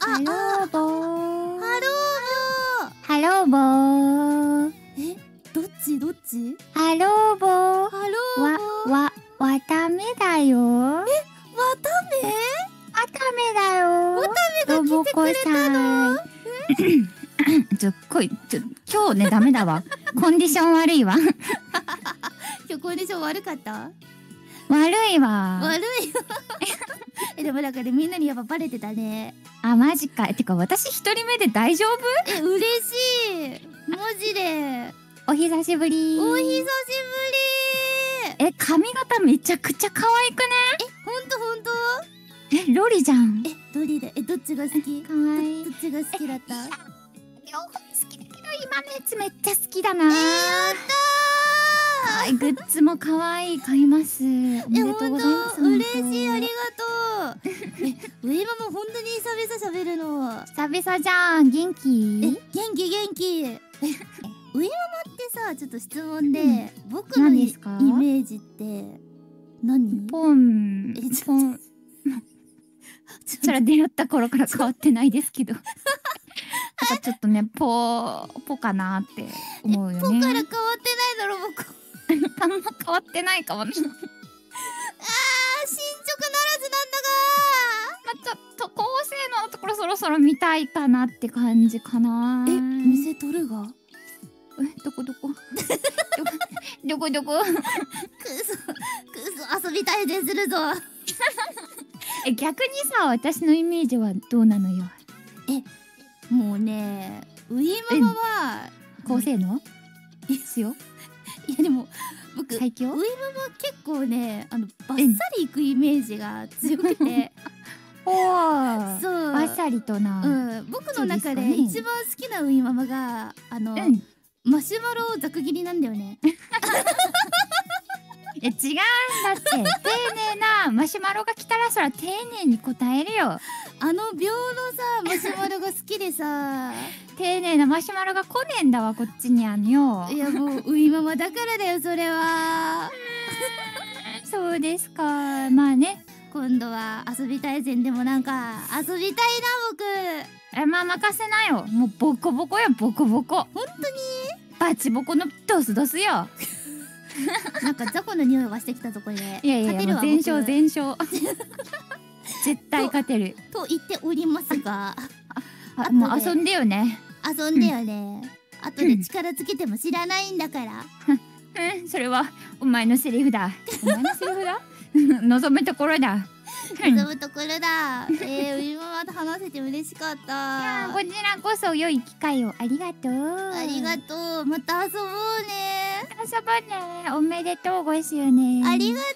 あハローボーハロハローボーーえどっちどっち？ハローボーハローわ、わ、わためだよ。わため？わためだよ。わためが来てくれたの？ちょ、こい、ちょ、今日ね、ダメだわ。コンディション悪いわ。今日コンディション悪かった？悪いわ。悪いえでもなんかねみんなにやっぱバレてたね。あ、マジか。てか、私一人目で大丈夫？え嬉しい。マジで。お久しぶり。お久しぶり。え、髪型めちゃくちゃ可愛くねほんとほんと？え、ロリじゃん。えどれでえどっちが好き？可愛いどどっちが好きだった？両方好きだけど、今のやつめっちゃ好きだな。えー、やったはい、グッズも可愛い買います。おめえ、でとうございます。嬉しい、ありががとう。え、ウェイマも本当に久々喋るの。久々じゃん。元え、気元気元気。え、ウェイママってさ、ちょっと質問で、うん僕のイ何ですか？イメージって何？ポンえ。ポン。それは出会った頃から変わってないですけど。なんかちょっとね、ポー、ポかなって思うよね。ポから変わってないだろ、僕。あー、あんま変わってないかもね。進捗ならずまあ、ちょっと高性能のところそろそろ見たいかなって感じかな。なんだが。え、店取るが？え、どこどこ？ど こどこ？どこくそ、くそ、遊びたいでするぞ。え、逆にさ、私のイメージはどうなのよ？もうね、ウィママは、高性能？ですよ。いやでも、僕、最強？ウイママ結構ねあのバッサリいくイメージが強くて。おー。そう。バッサリとな。うん、僕の中で一番好きなウイママがあの、うん。マシュマロざく切りなんだよね。え違うんだって。丁寧なマシュマロが来たらそら丁寧に答えるよあの秒のさマシュマロが好きでさ。丁寧なマシュマロが来ねえんだわこっちにあんよ。いやもうウイママだからだよそれは。そうですか。まあね。今度は遊びたいぜんでもなんか遊びたいなえまあ任せなよ。もうボコボコよボコボコ。本当に？バチボコのドスドスよ。僕 なんか雑魚の匂いがしてきたぞこれ。でいやいや全勝僕全勝絶対勝てる。と言っておりますが。あもう遊んでよね。遊んでよね、後で力つけても知らないんだから。うんそれはお前のセリフだ。お前のセリフだ？望むところだ。うん。望むところだ。えー、ウイママと話せて嬉しかった。こちらこそ良い機会をありがとう。ありがとう。また遊ぼうね。遊ぼうね。おめでとうごしゅうね。ありがとう